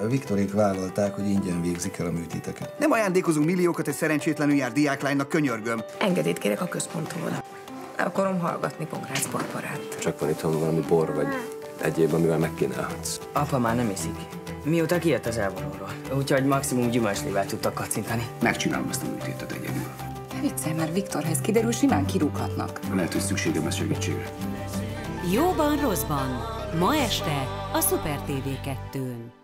A Viktorék vállalták, hogy ingyen végzik el a műtéteket. Nem ajándékozunk milliókat egy szerencsétlenül jár diáklánynak, könyörgöm. Engedélyt kérek a központtól. Akarom hallgatni Pongrácz Barbarát. Csak van itthon valami bor vagy egyéb, amivel megkínálhatsz. Apa már nem iszik. Mióta kijött az elvonóról. Úgyhogy maximum gyümölcslével tudtak kacintani. Megcsinálom ezt a műtétet egyedül. Ne viccelj, mert Viktorhez kiderül, simán kirúghatnak. Lehet, hogy szükségem lesz segítségre. Jóban, rosszban. Ma este a Super TV 2-n.